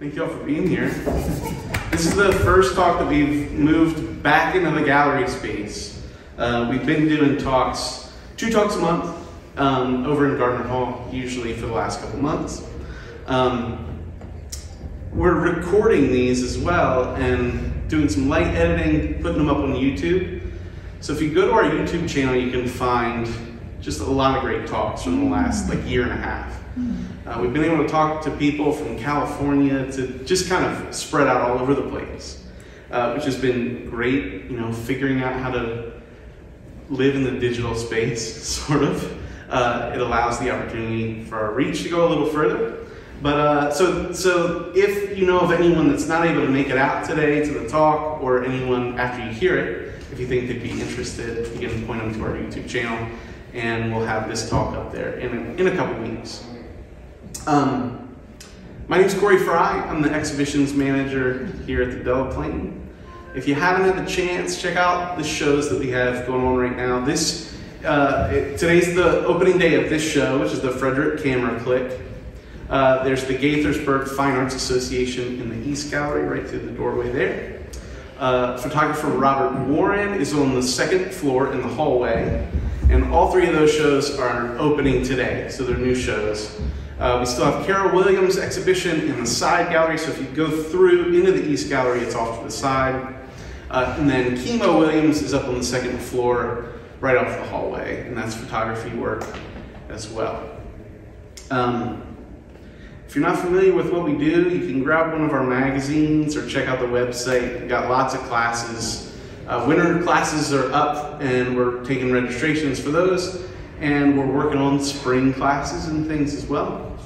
Thank you all for being here. This is the first talk that we've moved back into the gallery space. Uh, we've been doing talks, two talks a month, um, over in Gardner Hall, usually for the last couple months. Um, we're recording these as well and doing some light editing, putting them up on YouTube. So if you go to our YouTube channel, you can find just a lot of great talks from the last like year and a half. Uh, we've been able to talk to people from California to just kind of spread out all over the place, uh, which has been great. You know, figuring out how to live in the digital space, sort of. Uh, it allows the opportunity for our reach to go a little further. But uh, so, so if you know of anyone that's not able to make it out today to the talk, or anyone after you hear it, if you think they'd be interested, you can point them to our YouTube channel, and we'll have this talk up there in a, in a couple weeks. Um, my name is Corey Fry. I'm the exhibitions manager here at the Delaplaine. If you haven't had the chance, check out the shows that we have going on right now. This uh, it, today's the opening day of this show, which is the Frederick Camera Clique. Uh, there's the Gaithersburg Fine Arts Association in the East Gallery, right through the doorway there. Uh, photographer Robert Warren is on the second floor in the hallway, and all three of those shows are opening today, so they're new shows. Uh, we still have Carol Williams exhibition in the side gallery, so if you go through into the East Gallery, it's off to the side. Uh, and then Chemo Williams is up on the second floor, right off the hallway, and that's photography work as well. Um, if you're not familiar with what we do, you can grab one of our magazines or check out the website. We've got lots of classes. Uh, winter classes are up and we're taking registrations for those. And we're working on spring classes and things as well.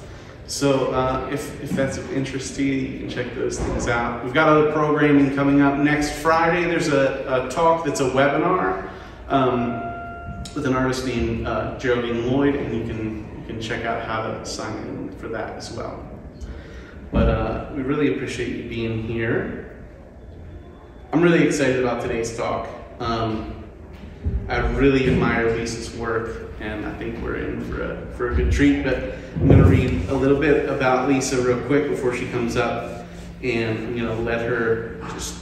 So uh, if, if that's of interest to you, you can check those things out. We've got other programming coming up. Next Friday, there's a, a talk that's a webinar um, with an artist named uh, Geraldine Lloyd, and you can, you can check out how to sign in for that as well. But uh, we really appreciate you being here. I'm really excited about today's talk. Um, I really admire Lesa's work and I think we're in for a, for a good treat. But I'm going to read a little bit about Lesa real quick before she comes up, and I'm going to let her just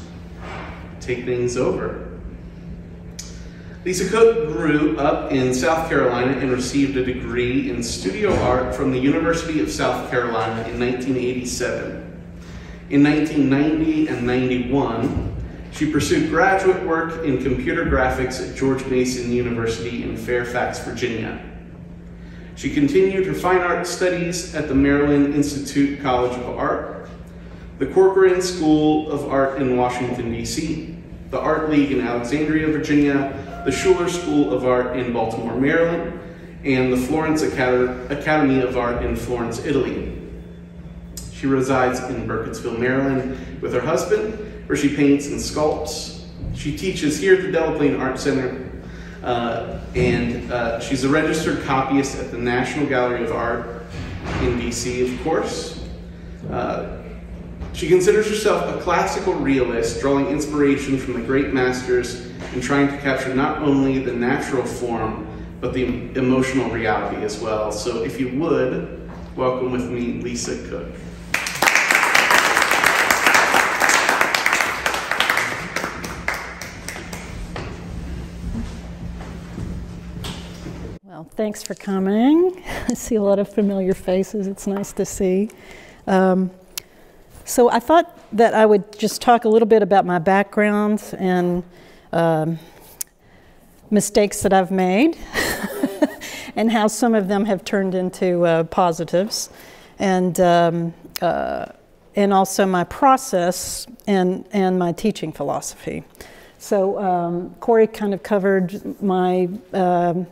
take things over. Lesa Cook grew up in South Carolina and received a degree in studio art from the University of South Carolina in 1987. In 1990 and 91, she pursued graduate work in computer graphics at George Mason University in Fairfax, Virginia. She continued her fine art studies at the Maryland Institute College of Art, the Corcoran School of Art in Washington, D.C., the Art League in Alexandria, Virginia, the Schuler School of Art in Baltimore, Maryland, and the Florence Academy of Art in Florence, Italy. She resides in Burkittsville, Maryland with her husband where she paints and sculpts. She teaches here at the Delaplaine Art Center, uh, and uh, she's a registered copyist at the National Gallery of Art in DC, of course. Uh, she considers herself a classical realist, drawing inspiration from the great masters and trying to capture not only the natural form, but the emotional reality as well. So if you would, welcome with me Lesa Cook. Thanks for coming. I see a lot of familiar faces. It's nice to see. Um, so I thought that I would just talk a little bit about my background and um, mistakes that I've made and how some of them have turned into uh, positives and, um, uh, and also my process and, and my teaching philosophy. So um, Corey kind of covered my um,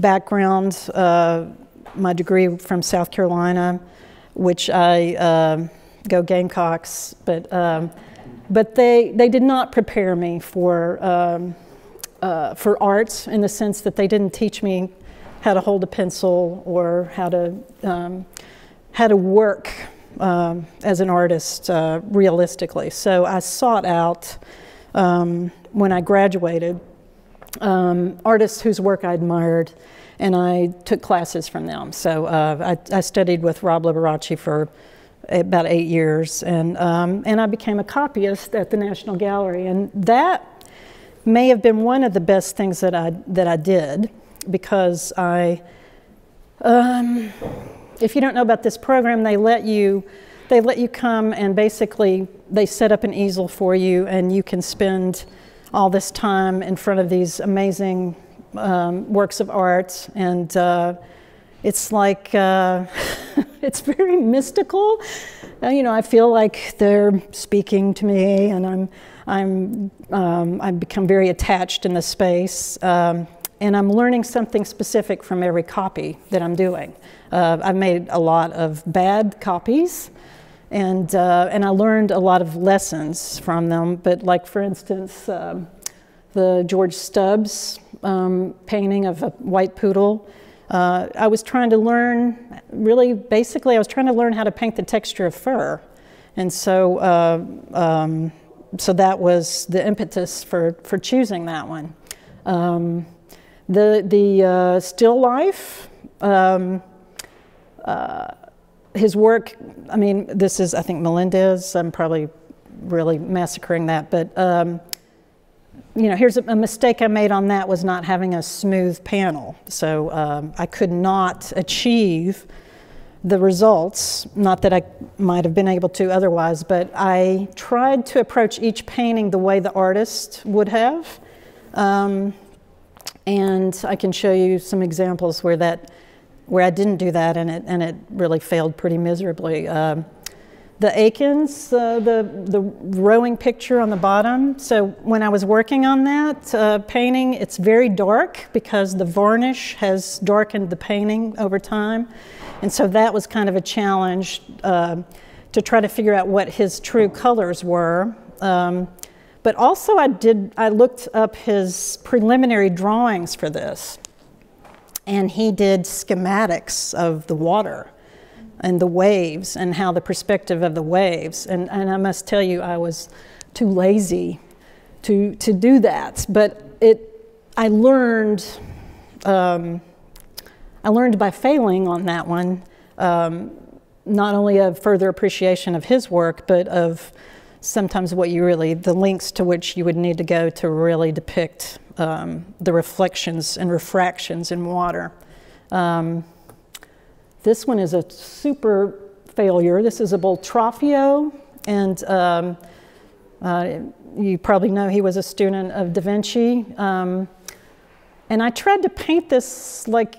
background, uh, my degree from South Carolina, which I uh, go Gamecocks, but um, but they they did not prepare me for um, uh, for arts in the sense that they didn't teach me how to hold a pencil or how to um, how to work um, as an artist uh, realistically. So I sought out um, when I graduated um, artists whose work I admired, and I took classes from them. So uh, I, I, studied with Rob Liberace for about eight years, and um, and I became a copyist at the National Gallery, and that may have been one of the best things that I that I did because I. Um, if you don't know about this program, they let you they let you come and basically they set up an easel for you, and you can spend all this time in front of these amazing um, works of art and. Uh, it's like, uh, it's very mystical. Uh, you know, I feel like they're speaking to me and I'm, I'm, um, I've become very attached in the space. Um, and I'm learning something specific from every copy that I'm doing. Uh, I've made a lot of bad copies, and, uh, and I learned a lot of lessons from them. But, like, for instance, um, the George Stubbs um, painting of a white poodle, uh, I was trying to learn, really, basically, I was trying to learn how to paint the texture of fur. And so, uh, um, so that was the impetus for, for choosing that one. Um, the the uh, still life, um, uh, his work, I mean, this is, I think, Melendez. I'm probably really massacring that, but um, you know, here's a, a, mistake I made on that was not having a smooth panel. So um, I could not achieve the results, not that I might have been able to otherwise, but I tried to approach each painting the way the artist would have. Um, and I can show you some examples where that, where I didn't do that and it, and it really failed pretty miserably. Um, the Eakins, uh, the, the rowing picture on the bottom. So when I was working on that uh, painting, it's very dark because the varnish has darkened the painting over time. And so that was kind of a challenge uh, to try to figure out what his true colors were. Um, but also I did, I looked up his preliminary drawings for this. And he did schematics of the water and the waves and how the perspective of the waves. And, and I must tell you, I was too lazy to, to do that. But it, I learned, um, I learned by failing on that one, um, not only a further appreciation of his work, but of sometimes what you really, the links to which you would need to go to really depict um, the reflections and refractions in water. Um, this one is a super failure. This is a Boltraffio, and um, uh, you probably know he was a student of Da Vinci. Um, and I tried to paint this like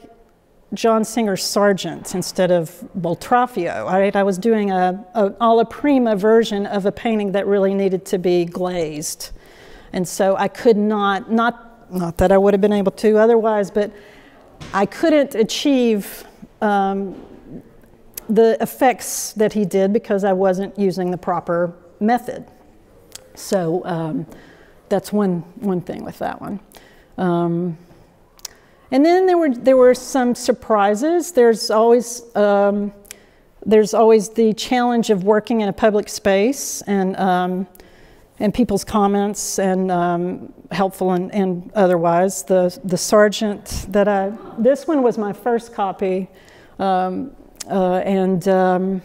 John Singer Sargent instead of Boltraffio. Right? I was doing a, a alla prima version of a painting that really needed to be glazed. And so I could not, not, not that I would have been able to otherwise, but I couldn't achieve um, the effects that he did because I wasn't using the proper method. So um, that's one, one thing with that one. Um, and then there were, there were some surprises. There's always, um, there's always the challenge of working in a public space and, um, and people's comments and um, helpful and, and otherwise. The, the Sargent that I, this one was my first copy. Um, uh, and um,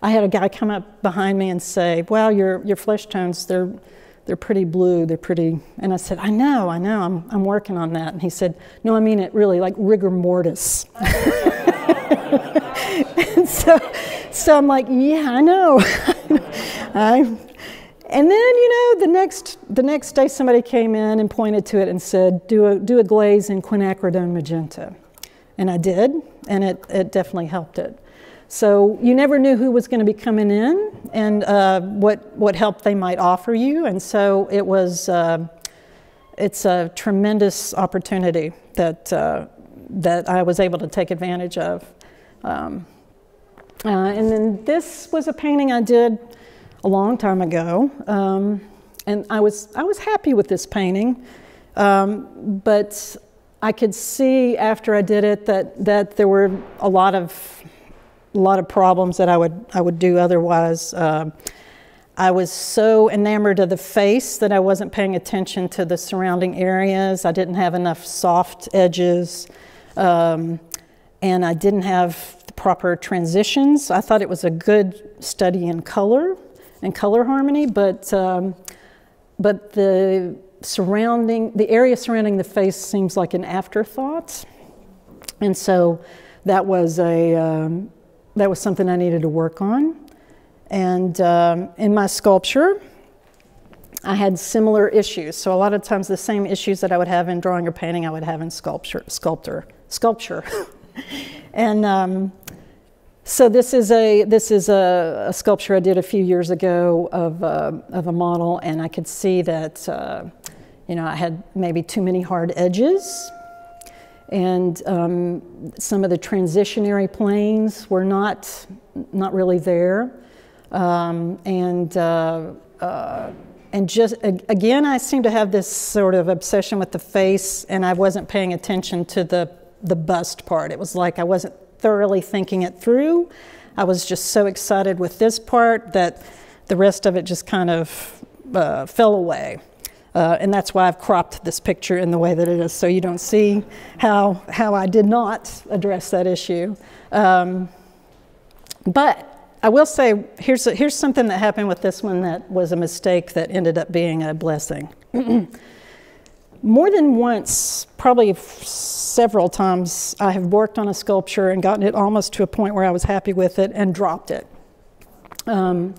I had a guy come up behind me and say, "Well, your your flesh tones they're they're pretty blue. They're pretty." And I said, "I know, I know. I'm I'm working on that." And he said, "No, I mean it really like rigor mortis." and so, so I'm like, "Yeah, I know." I, and then you know the next the next day somebody came in and pointed to it and said, "Do a do a glaze in quinacridone magenta." And I did, and it, it definitely helped it. So you never knew who was going to be coming in and uh, what, what help they might offer you. And so it was, uh, it's a tremendous opportunity that, uh, that I was able to take advantage of. Um, uh, and then this was a painting I did a long time ago. Um, and I was, I was happy with this painting. Um, but I could see after I did it that, that there were a lot of, a lot of problems that I would, I would do otherwise. Uh, I was so enamored of the face that I wasn't paying attention to the surrounding areas. I didn't have enough soft edges. Um, and I didn't have the proper transitions. I thought it was a good study in color and color harmony, but um, but the surrounding the area surrounding the face seems like an afterthought, and so that was a um, that was something I needed to work on. And um, in my sculpture, I had similar issues. So a lot of times the same issues that I would have in drawing or painting, I would have in sculpture, sculptor, sculpture. and um, so this is a this is a, a, sculpture I did a few years ago of uh, of a model, and I could see that uh, you know I had maybe too many hard edges, and um, some of the transitionary planes were not not really there, um, and. Uh, uh and just again, I seem to have this sort of obsession with the face, and I wasn't paying attention to the the bust part. It was like I wasn't thoroughly thinking it through. I was just so excited with this part that the rest of it just kind of uh, fell away. Uh, and that's why I've cropped this picture in the way that it is, so you don't see how how I did not address that issue. Um, but I will say, here's, a, here's something that happened with this one that was a mistake that ended up being a blessing. More than once, probably several times, I have worked on a sculpture and gotten it almost to a point where I was happy with it and dropped it. Um,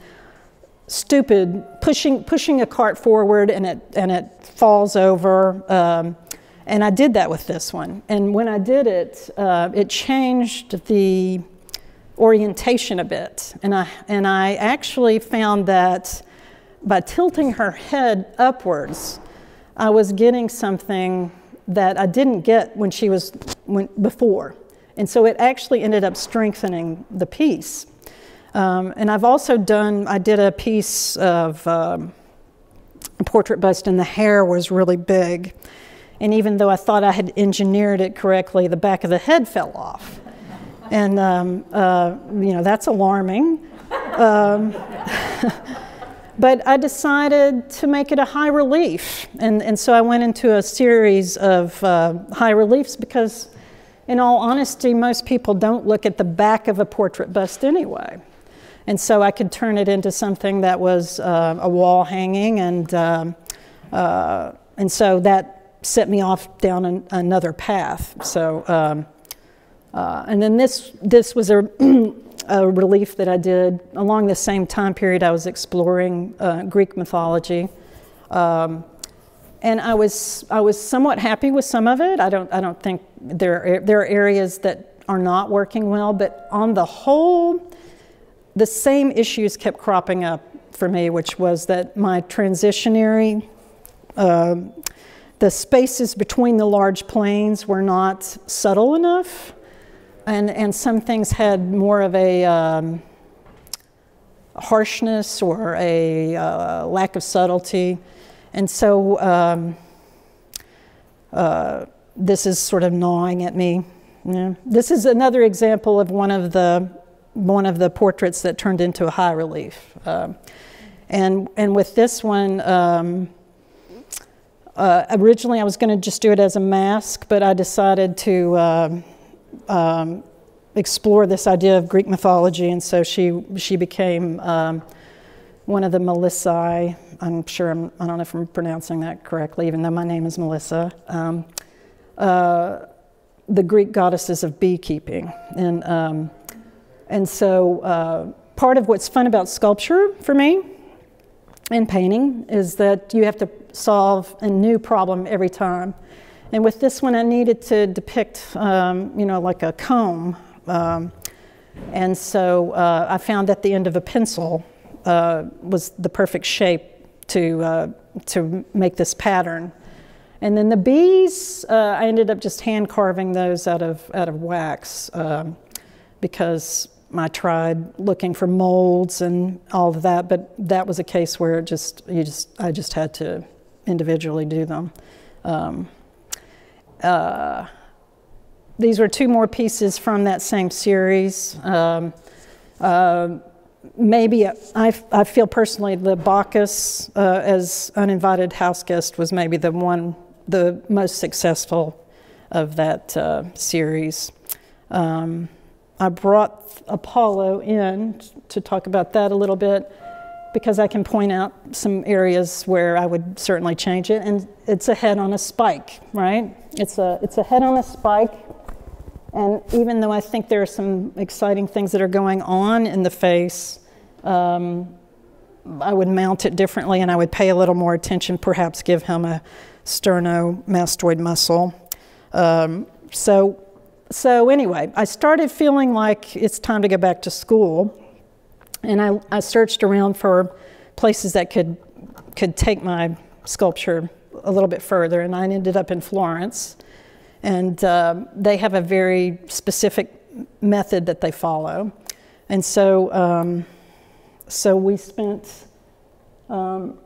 stupid, pushing, pushing a cart forward and it, and it falls over. Um, and I did that with this one. And when I did it, uh, it changed the orientation a bit. And I, and I actually found that by tilting her head upwards, I was getting something that I didn't get when she was when, before. And so it actually ended up strengthening the piece. Um, and I've also done, I did a piece of um, a portrait bust, and the hair was really big. And even though I thought I had engineered it correctly, the back of the head fell off and um, uh, you know that's alarming. But I decided to make it a high relief, and and so I went into a series of uh, high reliefs because, in all honesty, most people don't look at the back of a portrait bust anyway. And so I could turn it into something that was uh, a wall hanging, and um, uh, and so that set me off down an, another path. So. Um, uh, and then this, this was a, a, relief that I did along the same time period I was exploring uh, Greek mythology. Um, and I was, I was somewhat happy with some of it. I don't, I don't think there are, there are areas that are not working well, but on the whole, the same issues kept cropping up for me, which was that my transitionary, uh, the spaces between the large planes were not subtle enough and, and some things had more of a um, harshness or a uh, lack of subtlety. And so um, uh, this is sort of gnawing at me. Yeah. This is another example of one of the one of the portraits that turned into a high relief. Um, and and with this one, um, uh, originally I was going to just do it as a mask, but I decided to um, explore this idea of Greek mythology, and so she she became um, one of the Melissae. I'm sure I'm, I do not know if I'm pronouncing that correctly, even though my name is Melissa. Um, uh, the Greek goddesses of beekeeping, and um, and so uh, part of what's fun about sculpture for me and painting is that you have to solve a new problem every time. And with this one, I needed to depict, um, you know, like a comb. Um, and so uh, I found that the end of a pencil uh, was the perfect shape to, uh, to make this pattern. And then the bees, uh, I ended up just hand carving those out of, out of wax um, because I tried looking for molds and all of that, but that was a case where just, you just, I just had to individually do them. Um, uh, these were two more pieces from that same series. Um, uh, maybe I, I feel personally the Bacchus uh, as uninvited house guest was maybe the one, the most successful of that uh, series. Um, I brought Apollo in to talk about that a little bit because I can point out some areas where I would certainly change it. And it's a head on a spike, right? It's a, it's a head on a spike. And even though I think there are some exciting things that are going on in the face, um, I would mount it differently and I would pay a little more attention, perhaps give him a sternomastoid muscle. Um, so, so anyway, I started feeling like it's time to go back to school. And I, I searched around for places that could, could take my sculpture a little bit further, and I ended up in Florence. And uh, they have a very specific method that they follow. And so, um, so we spent, um,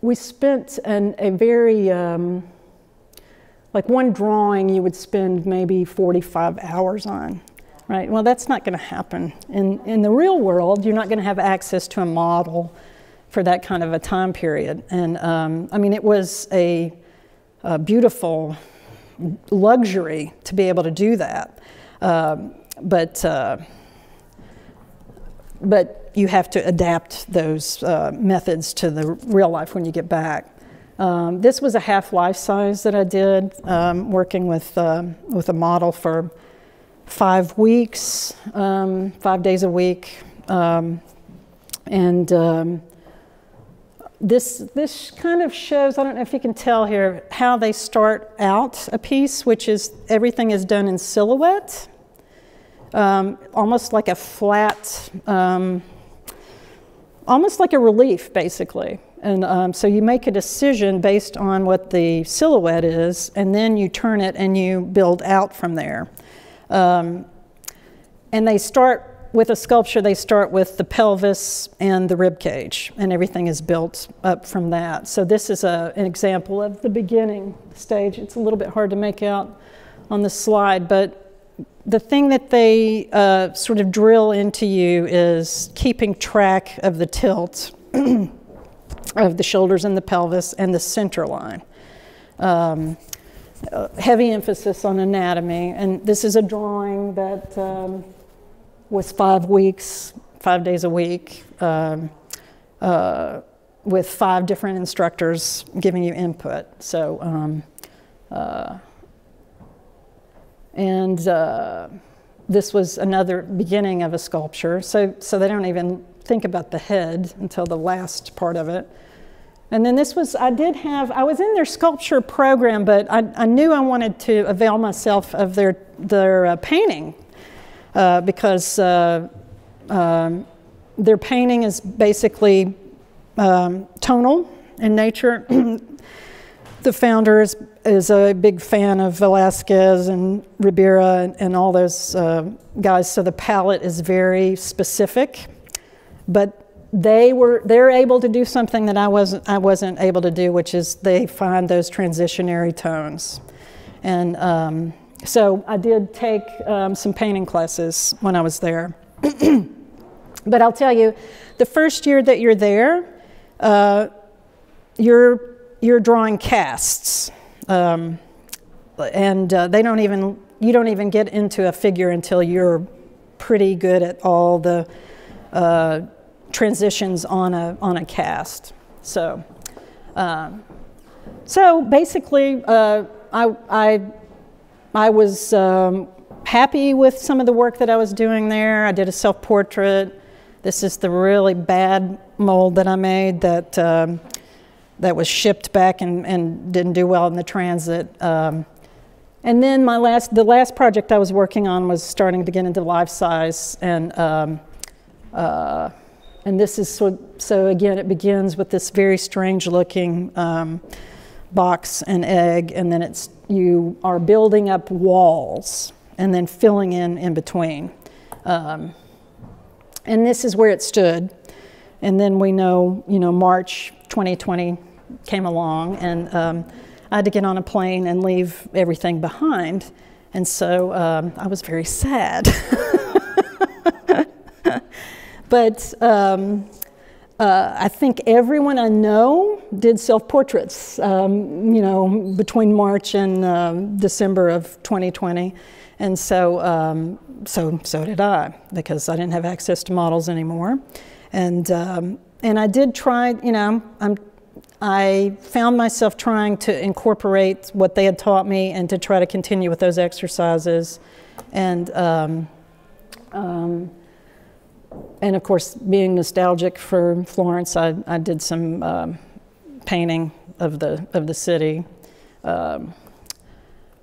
we spent an, a very, um, like one drawing you would spend maybe 45 hours on right? Well, that's not going to happen. In, in the real world, you're not going to have access to a model for that kind of a time period. And um, I mean, it was a, a, beautiful luxury to be able to do that. Um, but, uh, but you have to adapt those uh, methods to the real life when you get back. Um, this was a half life size that I did, um, working with, uh, with a model for five weeks, um, five days a week. Um, and um, this, this kind of shows, I don't know if you can tell here, how they start out a piece, which is everything is done in silhouette, um, almost like a flat, um, almost like a relief, basically. And um, so you make a decision based on what the silhouette is, and then you turn it and you build out from there. Um, and they start with a sculpture, they start with the pelvis and the rib cage, and everything is built up from that. So this is a, an example of the beginning stage. It's a little bit hard to make out on the slide, but the thing that they uh, sort of drill into you is keeping track of the tilt of the shoulders and the pelvis and the center line. Um, uh, heavy emphasis on anatomy. And this is a drawing that um, was five weeks, five days a week, um, uh, with five different instructors giving you input. So, um, uh, and uh, this was another beginning of a sculpture. So, so they don't even think about the head until the last part of it. And then this was, I did have, I was in their sculpture program, but I, I knew I wanted to avail myself of their, their uh, painting uh, because uh, um, their painting is basically um, tonal in nature. the founder is, is a big fan of Velasquez and Ribera and, and all those uh, guys, so the palette is very specific. But they were they're able to do something that I wasn't I wasn't able to do, which is they find those transitionary tones, and um, so I did take um, some painting classes when I was there. but I'll tell you, the first year that you're there, uh, you're you're drawing casts, um, and uh, they don't even you don't even get into a figure until you're pretty good at all the uh, transitions on a, on a cast. So, um, so basically, uh, I, I, I was um, happy with some of the work that I was doing there. I did a self portrait. This is the really bad mold that I made that, um, that was shipped back and, and didn't do well in the transit. Um, and then my last, the last project I was working on was starting to get into life size and um, uh, and this is so, so again, it begins with this very strange looking um, box and egg, and then it's, you are building up walls and then filling in in between. Um, and this is where it stood. And then we know, you know, March 2020 came along, and um, I had to get on a plane and leave everything behind. And so um, I was very sad. But um, uh, I think everyone I know did self portraits, um, you know, between March and um, December of 2020. And so, um, so, so did I, because I didn't have access to models anymore. And, um, and I did try, you know, I'm, I found myself trying to incorporate what they had taught me and to try to continue with those exercises. And, um, um, and of course, being nostalgic for Florence, I, I did some um, painting of the, of the city. Um,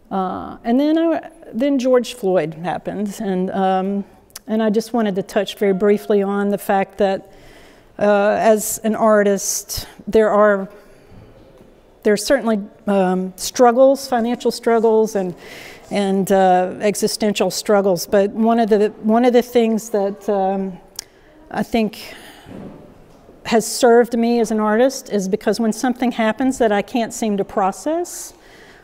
uh, and then, I, then George Floyd happened, and, um, and I just wanted to touch very briefly on the fact that uh, as an artist, there are there are certainly um, struggles, financial struggles, and and uh, existential struggles. But one of the one of the things that um, I think has served me as an artist is because when something happens that I can't seem to process,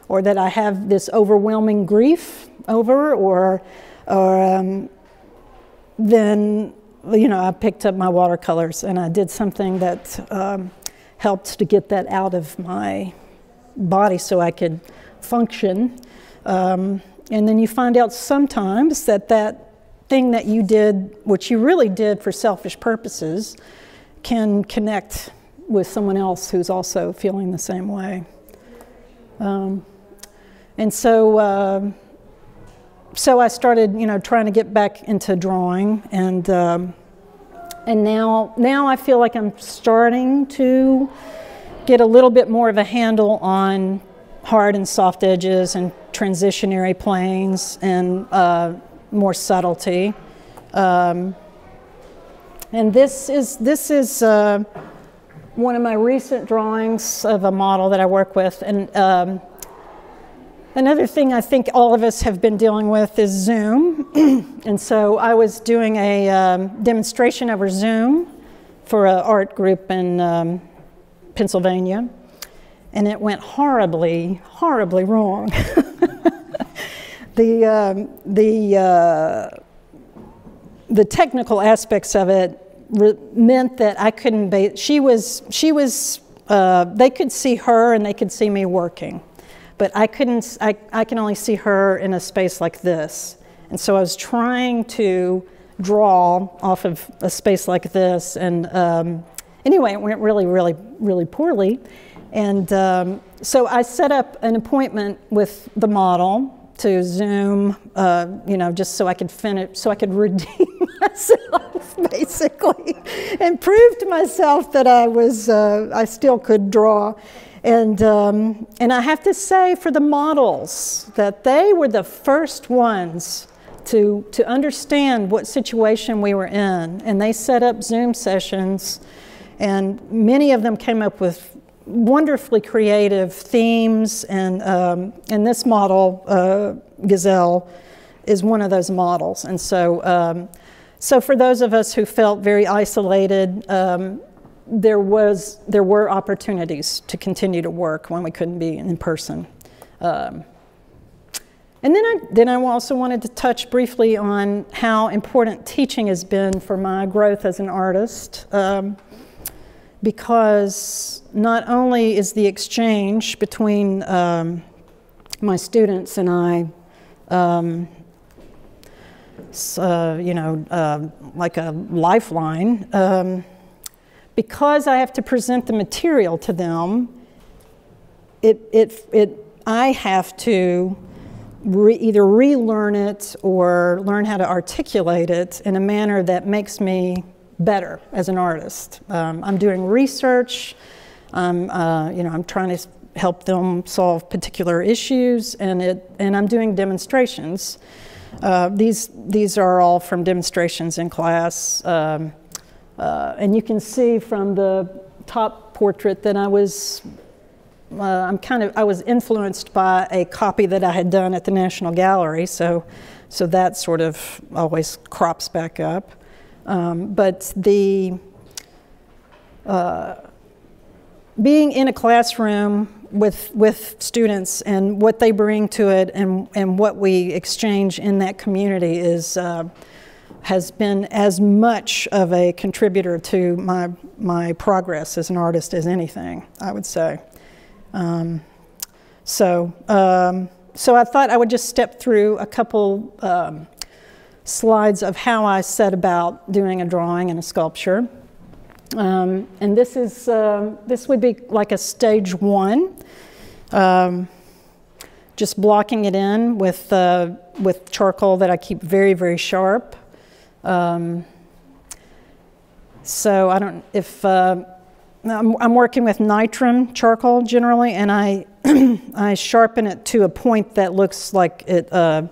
or that I have this overwhelming grief over, or or um, then you know I picked up my watercolors and I did something that um, helped to get that out of my body so I could function. Um, and then you find out sometimes that that thing that you did, which you really did for selfish purposes, can connect with someone else who's also feeling the same way. Um, and so, uh, so I started, you know, trying to get back into drawing, and um, and now now I feel like I'm starting to get a little bit more of a handle on hard and soft edges and transitionary planes and uh, more subtlety. Um, and this is, this is uh, one of my recent drawings of a model that I work with. And um, another thing I think all of us have been dealing with is Zoom. and so I was doing a um, demonstration over Zoom for an art group in um, Pennsylvania, and it went horribly, horribly wrong. the um, the uh, the technical aspects of it meant that I couldn't. Ba- she was she was. Uh, they could see her and they could see me working, but I couldn't. I, I can only see her in a space like this, and so I was trying to draw off of a space like this, and um, anyway, it went really, really, really poorly. And um, so I set up an appointment with the model to Zoom, uh, you know, just so I could finish, so I could redeem myself, basically, and prove to myself that I was, uh, I still could draw. And, um, and I have to say for the models that they were the first ones to, to understand what situation we were in. And they set up Zoom sessions and many of them came up with wonderfully creative themes, and, um, and this model, uh, Gazelle, is one of those models. And so, um, so for those of us who felt very isolated, um, there, was, there were opportunities to continue to work when we couldn't be in person. Um, and then I, then I also wanted to touch briefly on how important teaching has been for my growth as an artist. Because not only is the exchange between um, my students and I, um, uh, you know, uh, like a lifeline, um, because I have to present the material to them, it, it, it, I have to re either relearn it or learn how to articulate it in a manner that makes me better as an artist. Um, I'm doing research. I'm, uh, you know, I'm trying to help them solve particular issues, and it, and I'm doing demonstrations. Uh, these these are all from demonstrations in class, um, uh, and you can see from the top portrait that I was. Uh, I'm kind of I was influenced by a copy that I had done at the National Gallery, so so that sort of always crops back up. Um, but the uh, being in a classroom with with students and what they bring to it and and what we exchange in that community is uh, has been as much of a contributor to my, my progress as an artist as anything, I would say. Um, so, um, so I thought I would just step through a couple um, slides of how I set about doing a drawing and a sculpture. Um, and this is uh, this would be like a stage one, um, just blocking it in with uh, with charcoal that I keep very very sharp. Um, so I don't if uh, I'm, I'm, working with nitram charcoal generally, and I I sharpen it to a point that looks like it uh,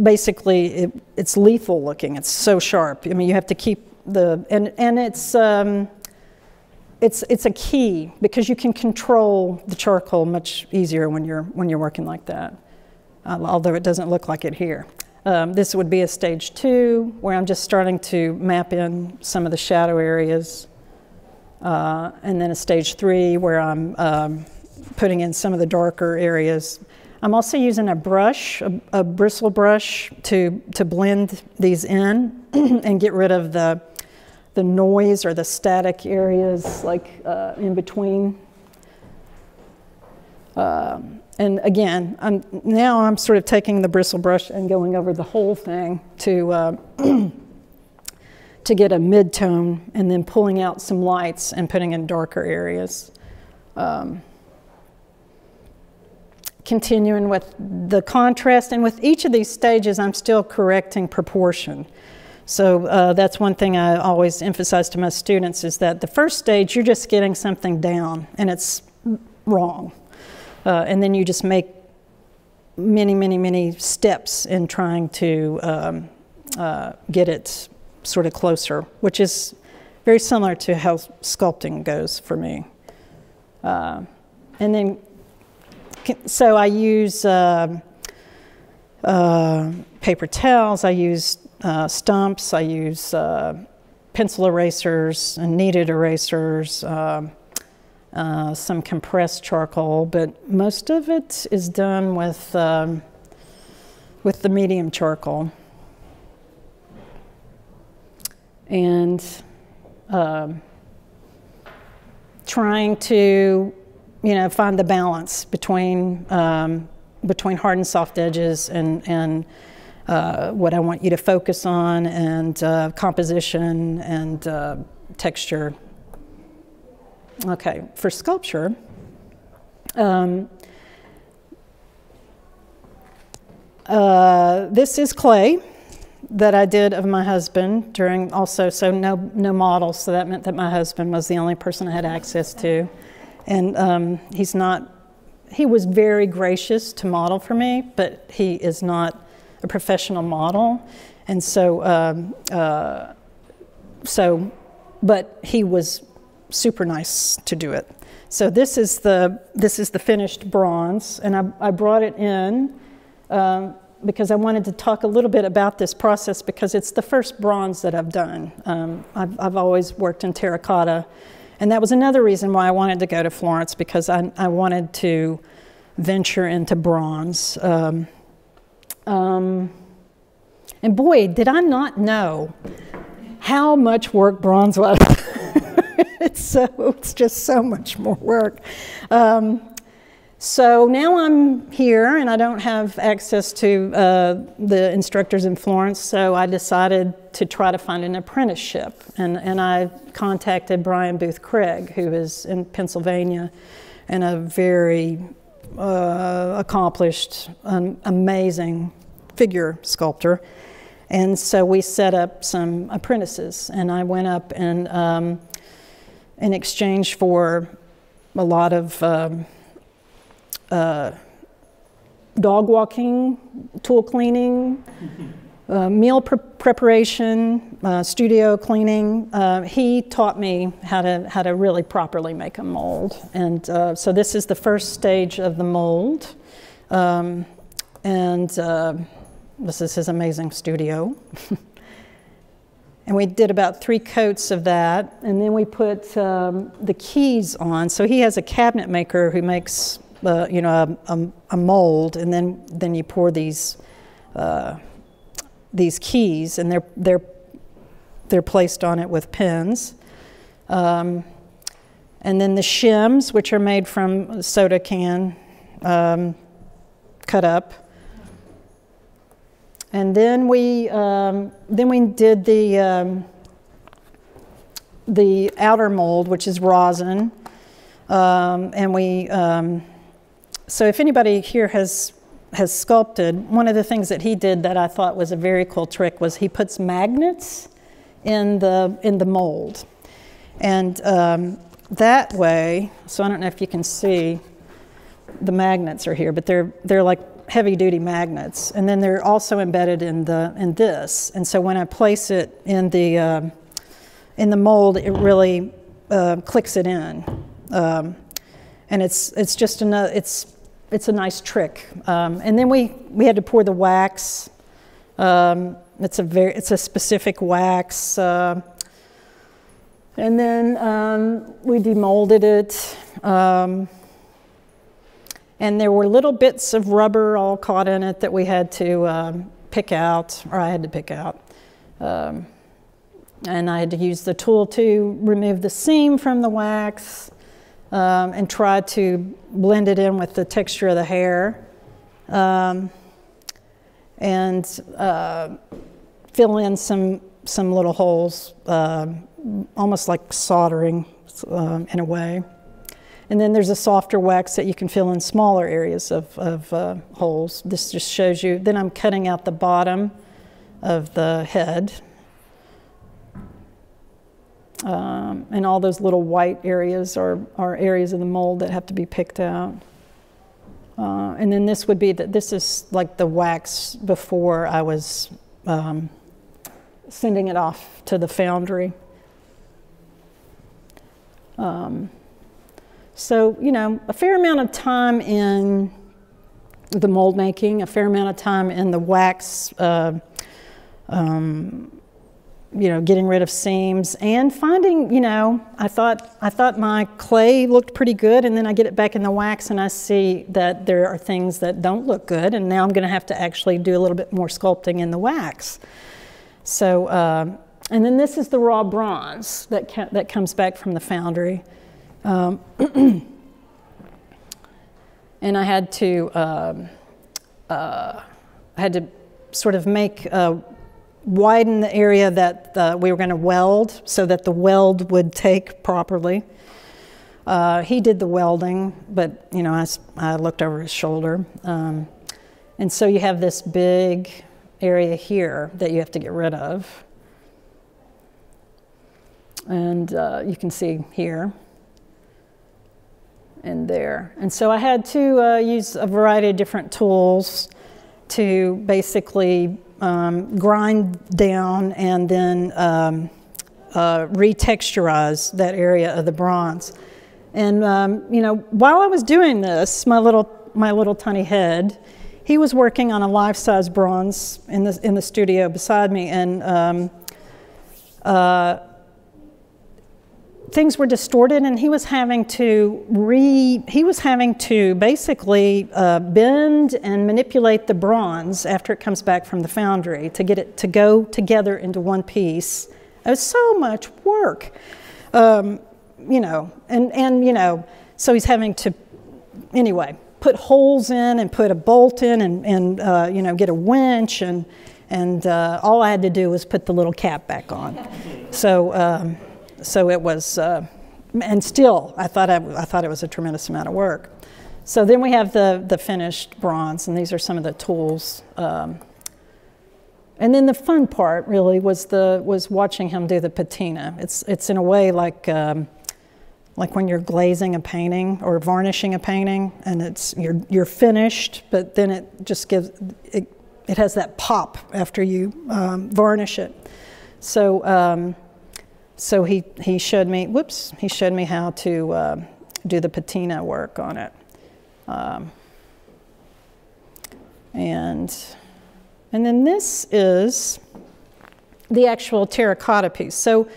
basically it, it's lethal looking. It's so sharp. I mean, you have to keep the and and it's um, it's it's a key because you can control the charcoal much easier when you're when you're working like that. Uh, although it doesn't look like it here. Um, this would be a stage two where I'm just starting to map in some of the shadow areas. Uh, and then a stage three where I'm um, putting in some of the darker areas. I'm also using a brush, a, a bristle brush, to, to blend these in and get rid of the the noise or the static areas like uh, in between. Um, and again, I'm, now I'm sort of taking the bristle brush and going over the whole thing to, uh, to get a mid-tone and then pulling out some lights and putting in darker areas. Um, continuing with the contrast, and with each of these stages, I'm still correcting proportion. So uh, that's one thing I always emphasize to my students is that the first stage, you're just getting something down and it's wrong. Uh, and then you just make many, many, many steps in trying to um, uh, get it sort of closer, which is very similar to how sculpting goes for me. Uh, and then, so I use uh, uh, paper towels, I use uh, stumps. I use uh, pencil erasers and kneaded erasers, uh, uh, some compressed charcoal, but most of it is done with, um, with the medium charcoal. And um, trying to, you know, find the balance between, um, between hard and soft edges and, and uh, what I want you to focus on and uh, composition and uh, texture. Okay, for sculpture, um, uh, this is clay that I did of my husband during also, so no, no models, so that meant that my husband was the only person I had access to. And um, he's not, he was very gracious to model for me, but he is not a professional model. And so, um, uh, so, but he was super nice to do it. So this is the, this is the finished bronze, and I, I brought it in um, because I wanted to talk a little bit about this process because it's the first bronze that I've done. Um, I've, I've always worked in terracotta, and that was another reason why I wanted to go to Florence because I, I wanted to venture into bronze. Um, um, and boy, did I not know how much work bronze was. it's so it's just so much more work. Um, so now I'm here and I don't have access to uh, the instructors in Florence, so I decided to try to find an apprenticeship. And, and I contacted Brian Booth Craig, who is in Pennsylvania and a very uh, accomplished, um, amazing figure sculptor. And so we set up some apprentices, and I went up and, um, in exchange for a lot of um, uh, dog walking, tool cleaning, uh, meal pre preparation, uh, studio cleaning. Uh, he taught me how to, how to really properly make a mold. And uh, so this is the first stage of the mold. Um, and uh, this is his amazing studio. and we did about three coats of that. And then we put um, the keys on. So he has a cabinet maker who makes, uh, you know, a, a, a, mold. And then, then you pour these uh, these keys, and they're, they're, they're placed on it with pins. Um, and then the shims, which are made from soda can um, cut up. And then we, um, then we did the, um, the outer mold, which is rosin. Um, and we, um, so if anybody here has, has sculpted, one of the things that he did that I thought was a very cool trick was he puts magnets in the, in the mold. And um, that way, so I don't know if you can see, the magnets are here, but they're, they're like heavy duty magnets. And then they're also embedded in, the, in this. And so when I place it in the, uh, in the mold, it really uh, clicks it in. Um, and it's, it's just a, it's, it's a nice trick. Um, and then we, we had to pour the wax. Um, it's, a very, it's a specific wax. Uh, and then um, we demolded it. Um, and there were little bits of rubber all caught in it that we had to um, pick out, or I had to pick out. Um, and I had to use the tool to remove the seam from the wax um, and try to blend it in with the texture of the hair. Um, and uh, fill in some, some little holes, uh, almost like soldering um, in a way. And then there's a softer wax that you can fill in smaller areas of, of uh, holes. This just shows you, then I'm cutting out the bottom of the head. Um, and all those little white areas are, are areas of the mold that have to be picked out. Uh, and then this would be that this is like the wax before I was um, sending it off to the foundry. Um, so, you know, a fair amount of time in the mold making, a fair amount of time in the wax, uh, um, you know, getting rid of seams and finding, you know, I thought, I thought my clay looked pretty good and then I get it back in the wax and I see that there are things that don't look good and now I'm going to have to actually do a little bit more sculpting in the wax. So, uh, and then this is the raw bronze that, that comes back from the foundry. Um, and I had to, um, uh, I had to sort of make, uh, widen the area that uh, we were going to weld so that the weld would take properly. Uh, he did the welding, but you know, I, I looked over his shoulder. Um, and so you have this big area here that you have to get rid of. And uh, you can see here and there. And so I had to uh, use a variety of different tools to basically um, grind down and then um, uh, retexturize that area of the bronze. And um, you know, while I was doing this, my little my little tiny head, he was working on a life-size bronze in the in the studio beside me, and um, uh, things were distorted and he was having to re he was having to basically uh, bend and manipulate the bronze after it comes back from the foundry to get it to go together into one piece. It was so much work. Um, you know and and you know so he's having to anyway put holes in and put a bolt in and, and uh, you know get a winch and and uh, all I had to do was put the little cap back on. So um, so it was, uh, and still, I thought I, I thought it was a tremendous amount of work. So then we have the, the finished bronze, and these are some of the tools. Um, and then the fun part really was the was watching him do the patina. It's it's in a way like um, like when you're glazing a painting or varnishing a painting, and it's you're you're finished, but then it just gives it it has that pop after you um, varnish it. So um, so he, he showed me, whoops, he showed me how to uh, do the patina work on it. Um, and, and then this is the actual terracotta piece. So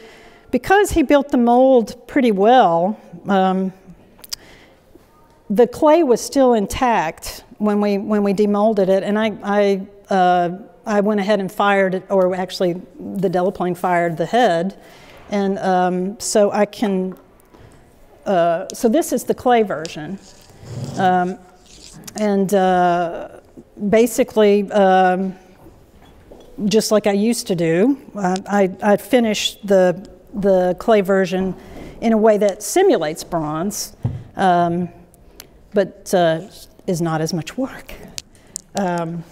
because he built the mold pretty well, um, the clay was still intact when we, when we demolded it, and I, I uh, I went ahead and fired, it or actually, the Delaplaine fired the head. And um, so I can, uh, so this is the clay version. Um, and uh, basically, um, just like I used to do, uh, I, I finished the, the clay version in a way that simulates bronze, um, but uh, is not as much work. Um,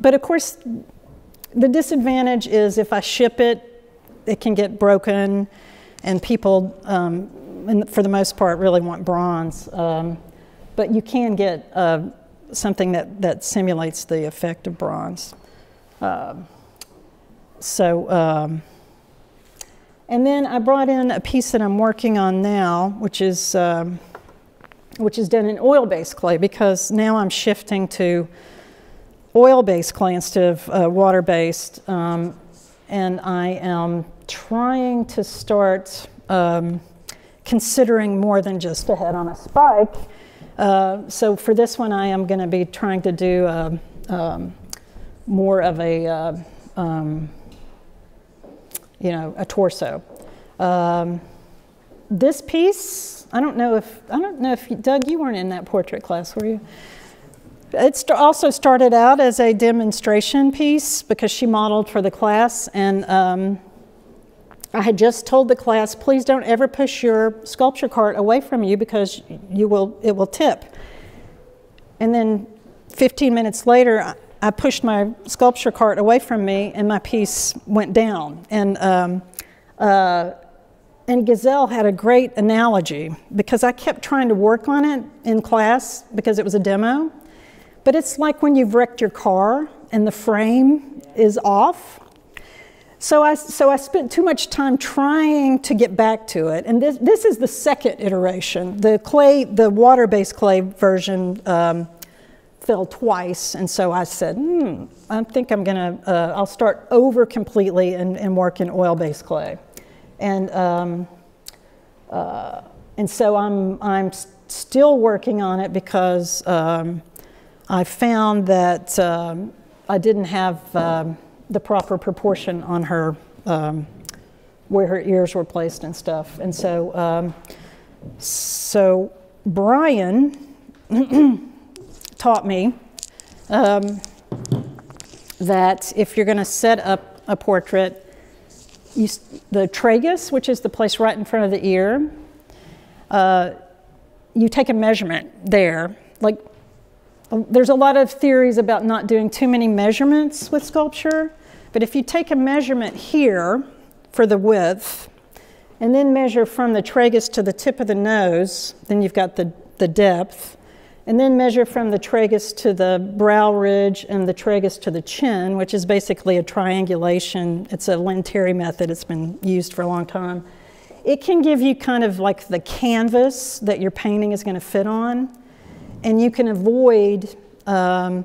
but of course, the disadvantage is if I ship it, it can get broken, and people, um, for the most part, really want bronze. Um, but you can get uh, something that, that simulates the effect of bronze. Um, so, um, and then I brought in a piece that I'm working on now, which is, um, which is done in oil-based clay because now I'm shifting to oil-based clay instead of uh, water-based. Um, and I am trying to start um, considering more than just a head on a spike. Uh, so for this one, I am going to be trying to do uh, um, more of a, uh, um, you know, a torso. Um, this piece, I don't know if, I don't know if, Doug, you weren't in that portrait class, were you? It also started out as a demonstration piece because she modeled for the class, and um, I had just told the class, please don't ever push your sculpture cart away from you because you will, it will tip. And then 15 minutes later, I pushed my sculpture cart away from me and my piece went down. And, um, uh, and Gazelle had a great analogy because I kept trying to work on it in class because it was a demo. But it's like when you've wrecked your car and the frame is off. So I, so I spent too much time trying to get back to it. And this, this is the second iteration. The clay, the water-based clay version um, fell twice. And so I said, hmm, I think I'm gonna, uh, I'll start over completely and, and work in oil-based clay. And, um, uh, and so I'm, I'm still working on it because um, I found that um, I didn't have um, the proper proportion on her, um, where her ears were placed and stuff. And so, um, so Brian taught me that if you're going to set up a portrait, you, the tragus, which is the place right in front of the ear, uh, you take a measurement there, like there's a lot of theories about not doing too many measurements with sculpture, but if you take a measurement here for the width, and then measure from the tragus to the tip of the nose, then you've got the, the depth, and then measure from the tragus to the brow ridge and the tragus to the chin, which is basically a triangulation. It's a Lanteri method, it's been used for a long time. It can give you kind of like the canvas that your painting is going to fit on and you can avoid um,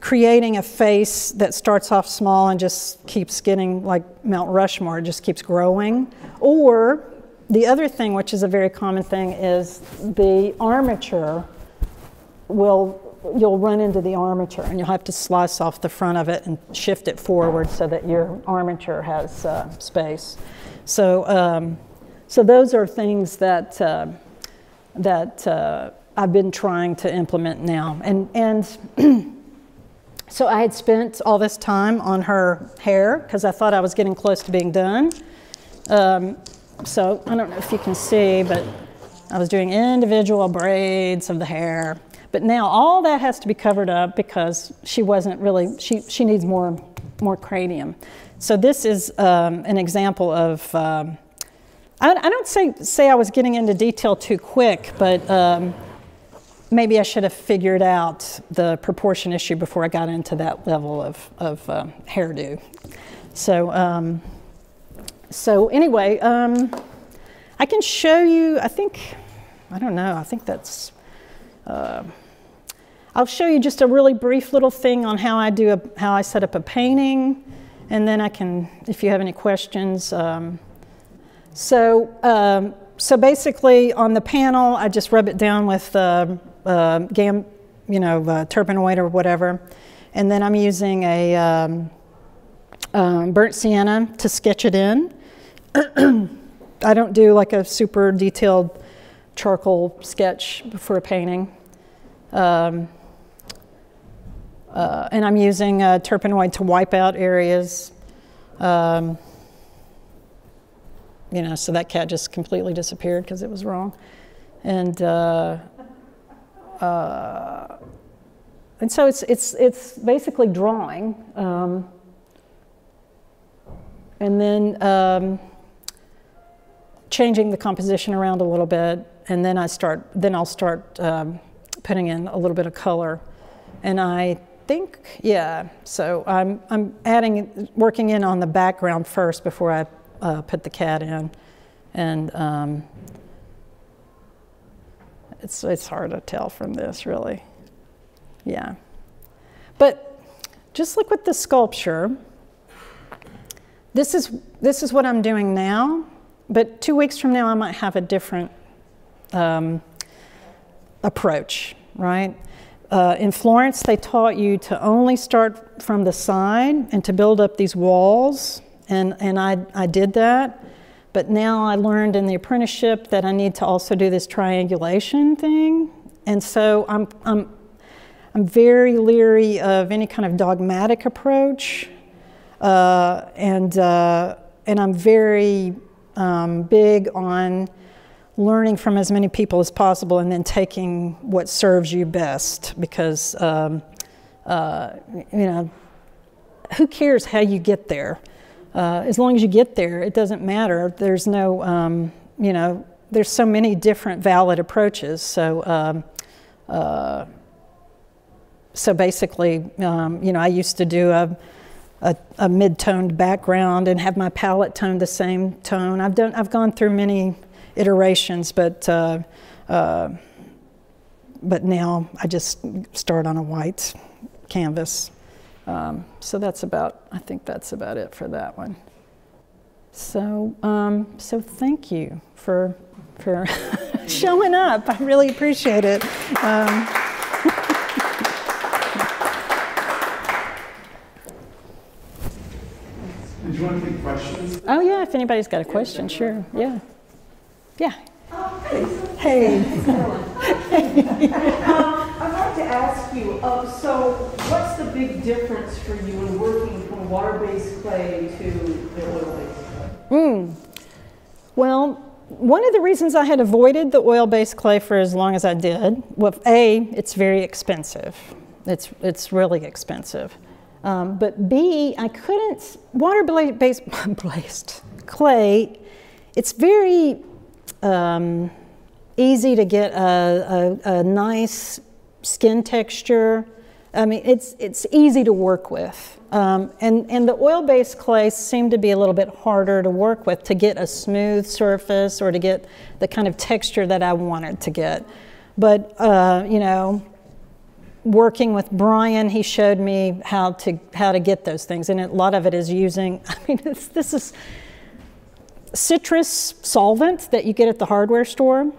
creating a face that starts off small and just keeps getting like Mount Rushmore, it just keeps growing. Or the other thing, which is a very common thing, is the armature will, you'll run into the armature and you'll have to slice off the front of it and shift it forward so that your armature has uh, space. So, um, so those are things that, uh, that uh, I've been trying to implement now. And, and so I had spent all this time on her hair because I thought I was getting close to being done. Um, so I don't know if you can see, but I was doing individual braids of the hair. But now all that has to be covered up because she wasn't really, she, she needs more, more cranium. So this is um, an example of, um, I, I, don't say, say I was getting into detail too quick, but um, maybe I should have figured out the proportion issue before I got into that level of, of uh, hairdo. So, um, so anyway, um, I can show you, I think, I don't know, I think that's, uh, I'll show you just a really brief little thing on how I do, a, how I set up a painting, and then I can, if you have any questions. Um, so, um, so basically on the panel, I just rub it down with uh, uh, gam, you know, uh, Turpenoid or whatever. And then I'm using a um, um, burnt sienna to sketch it in. I don't do like a super detailed charcoal sketch for a painting. Um, uh, and I'm using uh, Turpenoid to wipe out areas. Um, you know, so that cat just completely disappeared because it was wrong. And uh, uh, and so it's it's it's basically drawing, um, and then um, changing the composition around a little bit, and then I start then I'll start um, putting in a little bit of color, and I think yeah. So I'm I'm adding working in on the background first before I uh, put the cat in, and um, it's, it's hard to tell from this, really. Yeah. But just like with the sculpture, this is, this is what I'm doing now, but two weeks from now I might have a different um, approach, right? Uh, in Florence, they taught you to only start from the side and to build up these walls, and, and I, I did that. But now I learned in the apprenticeship that I need to also do this triangulation thing. And so I'm, I'm, I'm very leery of any kind of dogmatic approach. Uh, and, uh, and I'm very um, big on learning from as many people as possible and then taking what serves you best because, um, uh, you know, who cares how you get there? Uh, as long as you get there, it doesn't matter. There's no, um, you know, there's so many different valid approaches. So, um, uh, so basically, um, you know, I used to do a, a, a mid-toned background and have my palette toned the same tone. I've done, I've gone through many iterations, but uh, uh but now I just start on a white canvas. Um, so that's about, I think that's about it for that one. So, um, so thank you for, for showing up. I really appreciate it. Um, Did you want to take questions? Oh yeah, if anybody's got a question, sure. Yeah. Yeah. Hey. um, I'd like to ask you, uh, so what's the big difference for you in working from water-based clay to the oil-based clay? Mm. Well, one of the reasons I had avoided the oil-based clay for as long as I did, well, A, it's very expensive. It's, it's really expensive. Um, but B, I couldn't, water-based clay, it's very, um, easy to get a, a, a nice skin texture. I mean, it's, it's easy to work with. Um, and, and the oil-based clays seem to be a little bit harder to work with to get a smooth surface or to get the kind of texture that I wanted to get. But, uh, you know, working with Brian, he showed me how to, how to get those things. And a lot of it is using, I mean, this is citrus solvent that you get at the hardware store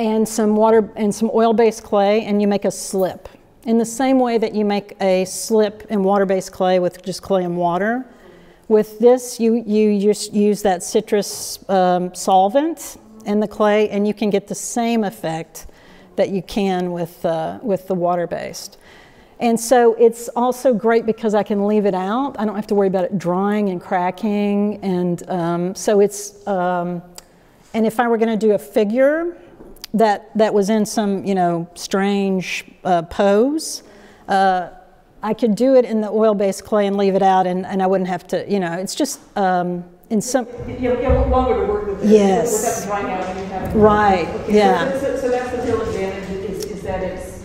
and some water and some oil-based clay and you make a slip. In the same way that you make a slip in water-based clay with just clay and water, with this you, you just use that citrus um, solvent in the clay and you can get the same effect that you can with, uh, with the water-based. And so it's also great because I can leave it out. I don't have to worry about it drying and cracking. And um, so it's, um, and if I were going to do a figure, that, that was in some, you know, strange uh, pose. Uh, I could do it in the oil-based clay and leave it out, and, and I wouldn't have to, you know, it's just um, in some. You have longer to work with. It, yes. Without drying out, you have. Right. Okay, yeah. So, so, so, that's the real advantage is, is that it's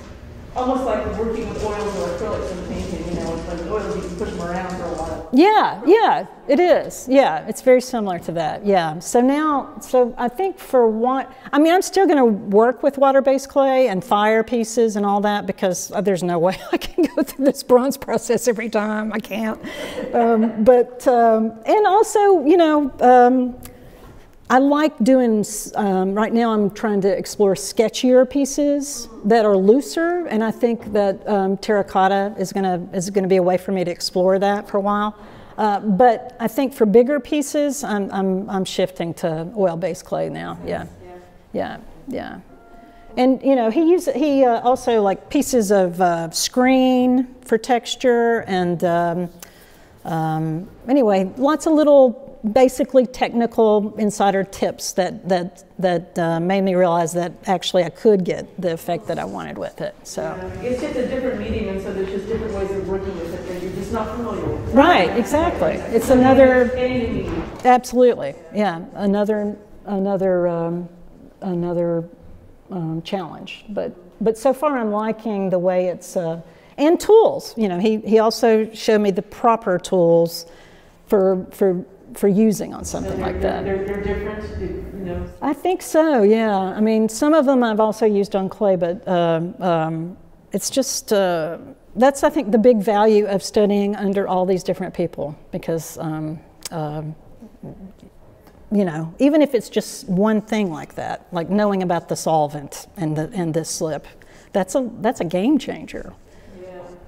almost like working with oils or acrylics in painting. You know, when oils you can push them around for a while. Yeah, yeah, it is. Yeah, it's very similar to that. Yeah. So now, so I think for one, I mean, I'm still going to work with water-based clay and fire pieces and all that because there's no way I can go through this bronze process every time. I can't. Um, but um, and also, you know. Um, I like doing, um, right now I'm trying to explore sketchier pieces that are looser, and I think that um, terracotta is gonna, is gonna be a way for me to explore that for a while. Uh, but I think for bigger pieces, I'm, I'm, I'm shifting to oil-based clay now, yeah. Yeah, yeah. And you know, he used he uh, also like pieces of uh, screen for texture and um, um, anyway, lots of little basically technical insider tips that that that uh, made me realize that actually I could get the effect that I wanted with it. So Yeah, It's just a different medium, and so there's just different ways of working with it that you're just not familiar with. right, exactly. It's another absolutely yeah another another um, another um, challenge. But but so far I'm liking the way it's uh, and tools. You know, he he also showed me the proper tools for for for using on So something they're- like that. They're, they're different, you know. I think so, yeah. I mean, some of them I've also used on clay, but um, um, it's just, uh, that's, I think, the big value of studying under all these different people because, um, um, you know, even if it's just one thing like that, like knowing about the solvent and, the, and this slip, that's a, that's a game changer.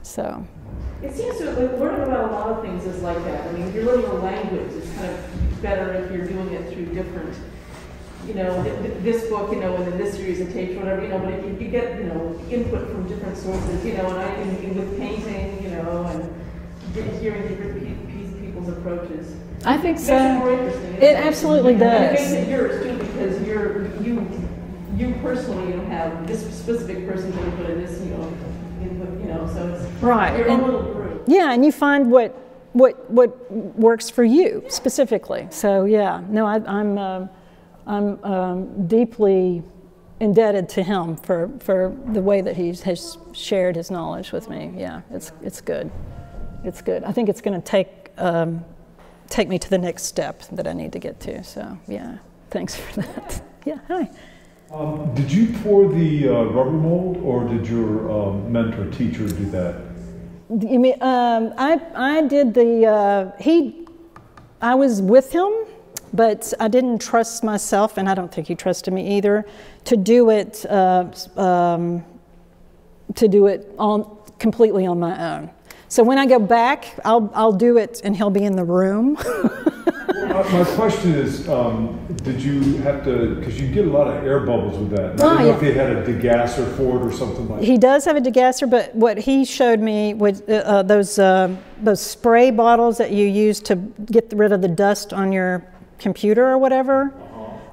So, It seems to, like, learning about a lot of things is like that. I mean, if you're learning a language, it's kind of better if you're doing it through different, you know, th- th- this book, you know, and then this series of tapes, whatever, you know, but if you, you get, you know, input from different sources, you know, and I can, with painting, you know, and hearing different pe- pe- people's approaches. I think Makes it more interesting. It absolutely And it does. makes it yours too, because you're, you, you personally, you have this specific person's input and this, you know, you know, so it's. Right, Your and- little group. Yeah, and you find what what what works for you specifically. So yeah, no, I, I'm uh, I'm um, deeply indebted to him for for the way that he has shared his knowledge with me. Yeah, it's it's good. It's good. I think it's going to take um, take me to the next step that I need to get to. So yeah, thanks for that. Yeah, hi. Um, did you pour the uh, rubber mold, or did your um, mentor teacher do that? You mean um, I? I did the uh, he. I was with him, but I didn't trust myself, and I don't think he trusted me either, to do it. Uh, um, to do it on completely on my own. So when I go back, I'll I'll do it, and he'll be in the room. My, my question is, um, did you have to? Because you get a lot of air bubbles with that. I Oh, didn't know yeah. if they had a degasser for it or something like. He does have a degasser, but what he showed me was uh, uh, those uh, those spray bottles that you use to get rid of the dust on your computer or whatever.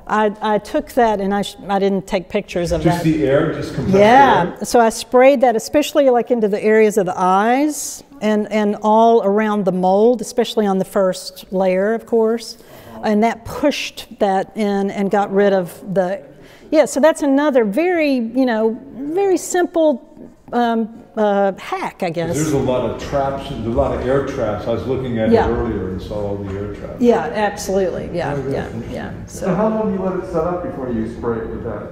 I, I took that and I, sh- I didn't take pictures of Just that. the air, just compressed Yeah, so I sprayed that, especially like into the areas of the eyes and, and all around the mold, especially on the first layer, of course. And that pushed that in and got rid of the. Yeah, so that's another very, you know, very simple um, uh, hack, I guess. There's a lot of traps. There's a lot of air traps. I was looking at Yeah. it earlier and saw all the air traps. Yeah, absolutely. Yeah, Very good. yeah, yeah. So So how long do you let it set up before you spray it with that?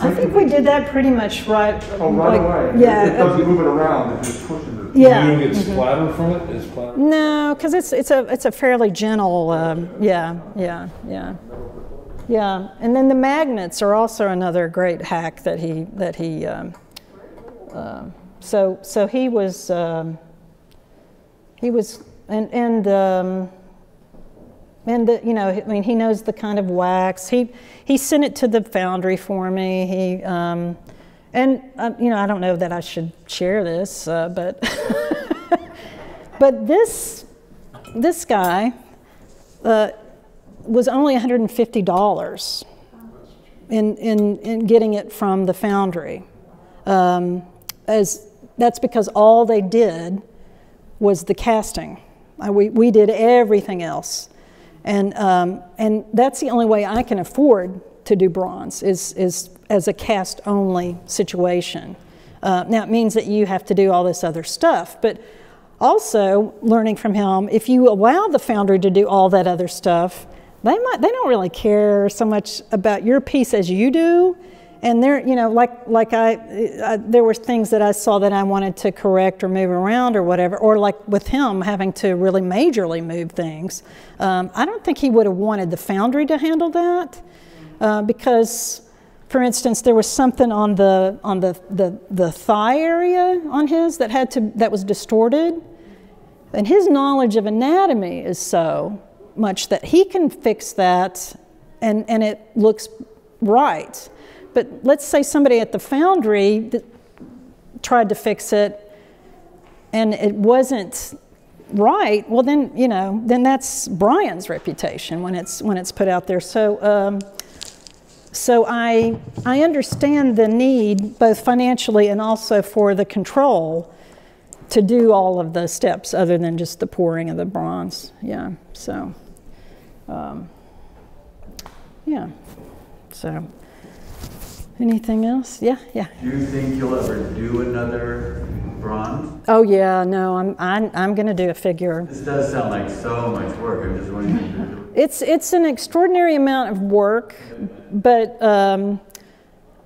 I think we did that pretty much right. Oh, right like- away? Yeah. It doesn't move it around, it just pushes it? Yeah. You don't get splatter from it. It's splatter. No, because it's it's a it's a fairly gentle. Um, yeah, yeah, yeah, yeah. And then the magnets are also another great hack that he that he. Um, um so so he was um, he was and and. Um, and the, you know, I mean, he knows the kind of wax. He he sent it to the foundry for me. He um, and uh, you know, I don't know that I should share this, uh, but but this this guy uh, was only $150 in, in, in getting it from the foundry. Um, as, that's because all they did was the casting. We, we did everything else. And, um, and that's the only way I can afford to do bronze is, is as a cast only situation. Uh, now, it means that you have to do all this other stuff, but also learning from him, if you allow the foundry to do all that other stuff, they, might, they don't really care so much about your piece as you do. And there, you know, like like I, I, there were things that I saw that I wanted to correct or move around or whatever, or like with him having to really majorly move things. Um, I don't think he would have wanted the foundry to handle that uh, because, for instance, there was something on the on the, the the thigh area on his that had to that was distorted, and his knowledge of anatomy is so much that he can fix that, and and it looks right. But let's say somebody at the foundry tried to fix it and it wasn't right, well then, you know, then that's Brian's reputation when it's, when it's put out there. So, um, so I, I understand the need, both financially and also for the control, to do all of the steps other than just the pouring of the bronze. Yeah, so, um, yeah, so. Anything else? Yeah, yeah. Do you think you'll ever do another bronze? Oh yeah, no, I'm I'm, I'm going to do a figure. This does sound like so much work. I'm just wondering. It's it's an extraordinary amount of work, but um,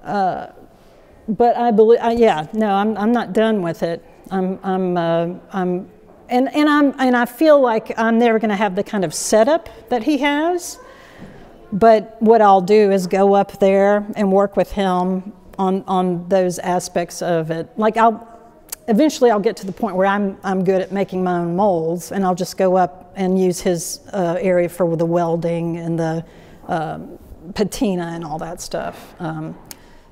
uh, but I believe uh, yeah no I'm I'm not done with it. I'm I'm uh, I'm and and I'm and I feel like I'm never going to have the kind of setup that he has. But what I'll do is go up there and work with him on, on those aspects of it. Like I'll, eventually I'll get to the point where I'm, I'm good at making my own molds and I'll just go up and use his uh, area for the welding and the uh, patina and all that stuff. Um,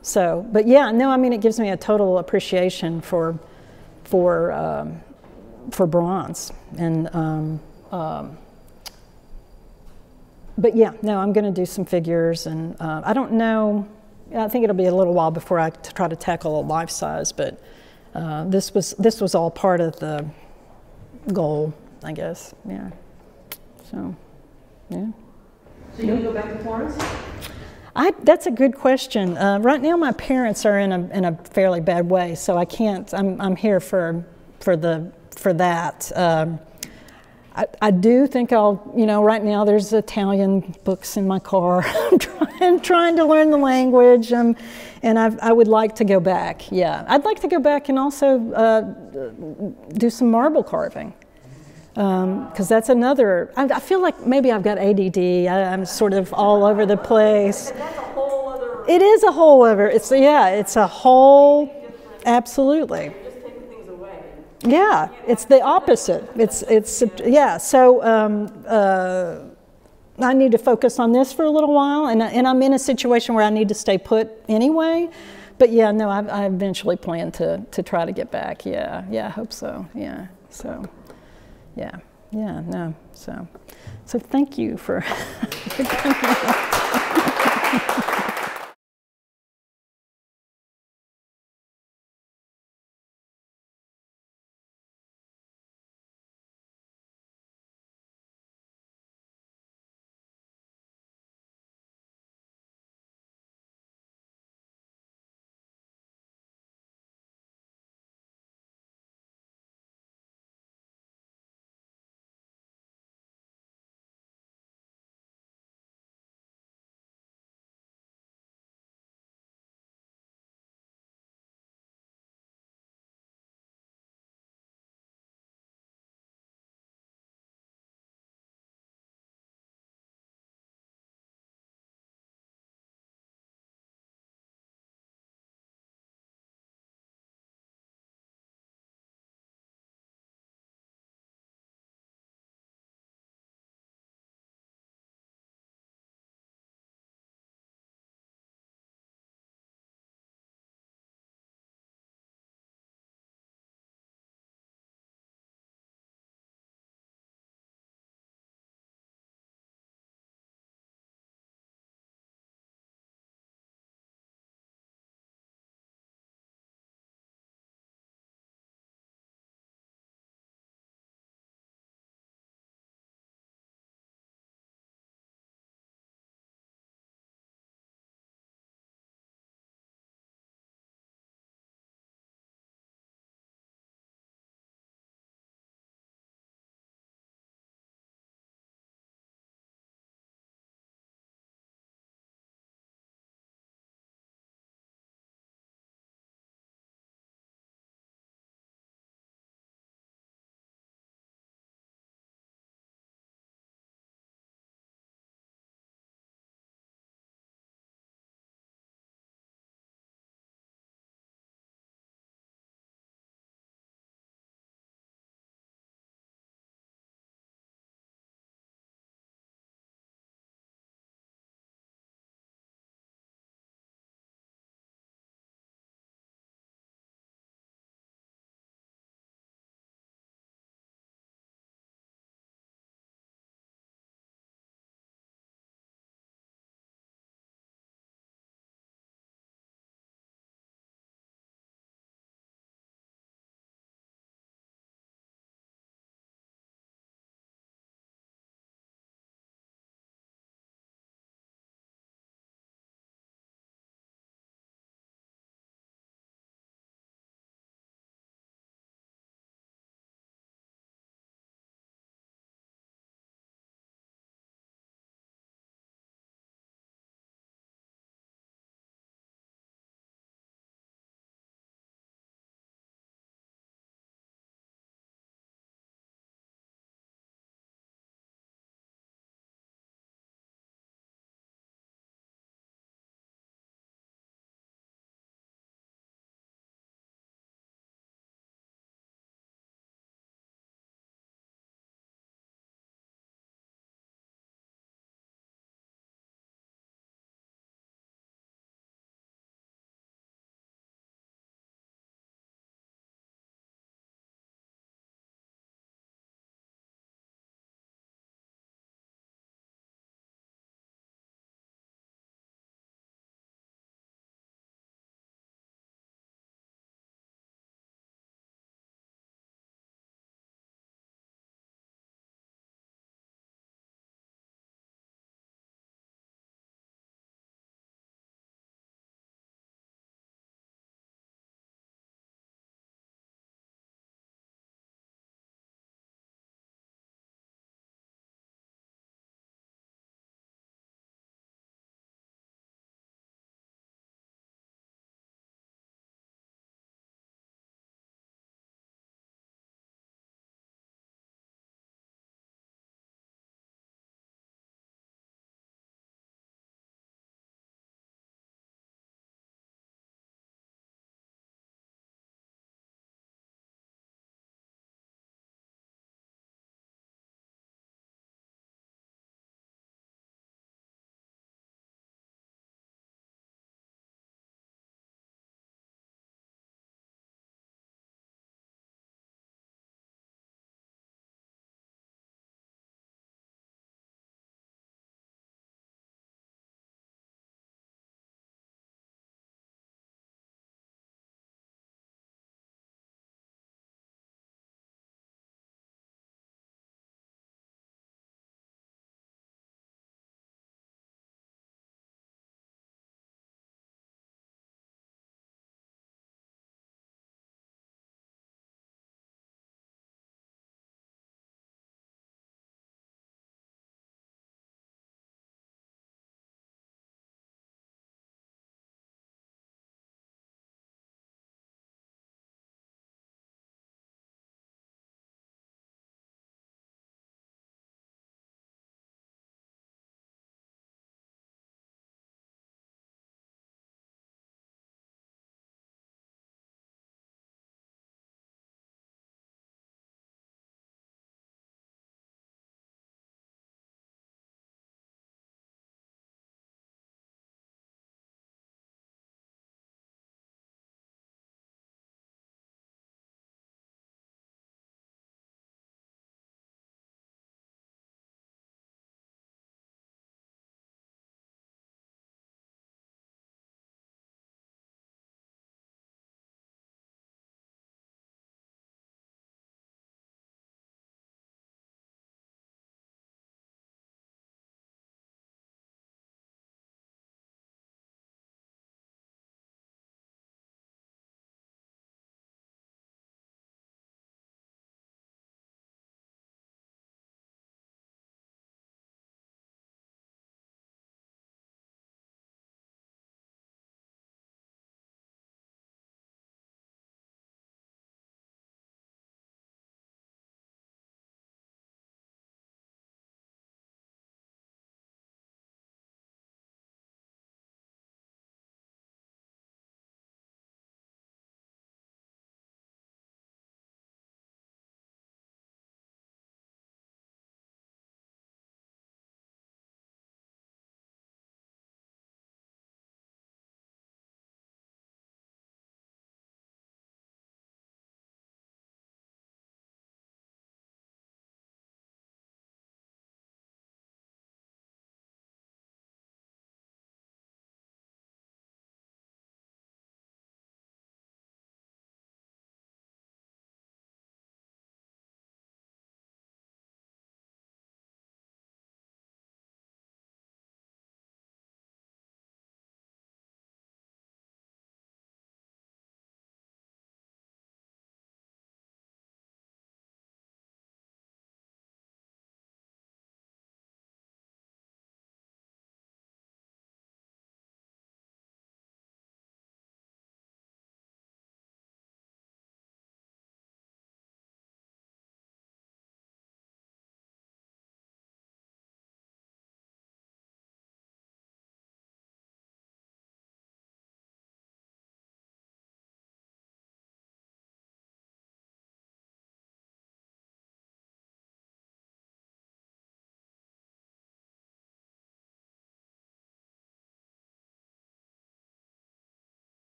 so, but yeah, no, I mean, it gives me a total appreciation for, for, um, for bronze. And um, um but yeah, no, I'm going to do some figures, and uh, I don't know. I think it'll be a little while before I try to tackle a life size, but uh, this was this was all part of the goal, I guess. Yeah. So, yeah. So you going to go back to Florence? I, that's a good question. Uh, right now, my parents are in a, in a fairly bad way, so I can't. I'm, I'm here for for the for that. Um, I, I, do think I'll, you know, right now there's Italian books in my car. I'm trying, trying to learn the language, um, and I've, i would like to go back. Yeah, I'd like to go back and also uh, do some marble carving, because um, that's another. I, I, feel like maybe I've got ADD. I, am sort of all over the place. It is a whole other. It's yeah, it's a whole. Absolutely. Yeah, it's the opposite. It's, it's yeah, so um, uh, I need to focus on this for a little while, and, and I'm in a situation where I need to stay put anyway. But yeah, no, I, I eventually plan to, to try to get back. Yeah, yeah, I hope so. Yeah, so yeah, yeah, no, so so thank you for.